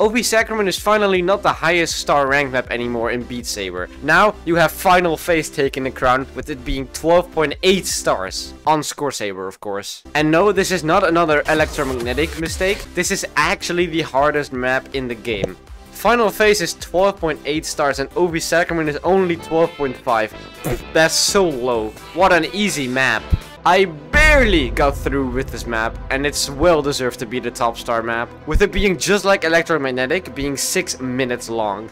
OB Sacrament is finally not the highest star rank map anymore in Beat Saber. Now you have Final Phase taking the crown with it being 12.8 stars. On Score Saber of course. And no, this is not another electromagnetic mistake. This is actually the hardest map in the game. Final Phase is 12.8 stars and OB Sacrament is only 12.5. That's so low. What an easy map. I barely got through with this map, and it's well deserved to be the top star map, with it being just like Electromagnetic, being 6 minutes long.